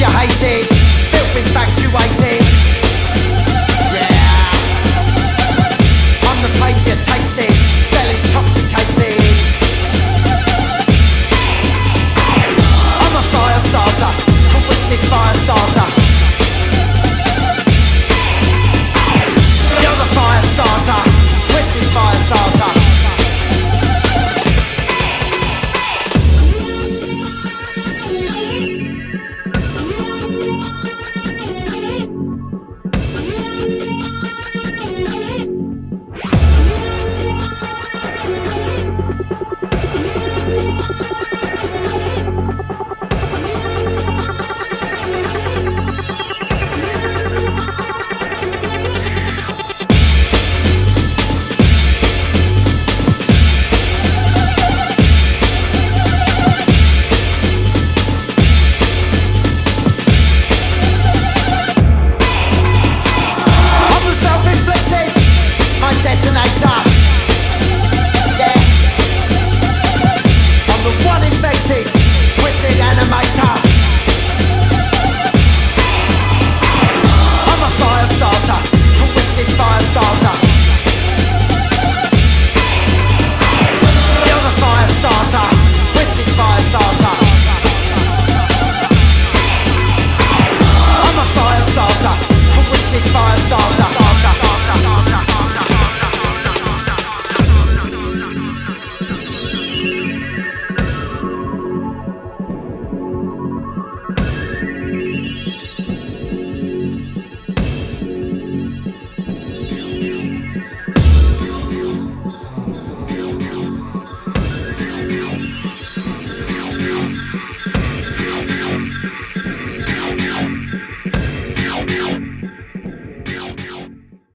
you hated, filth infatuated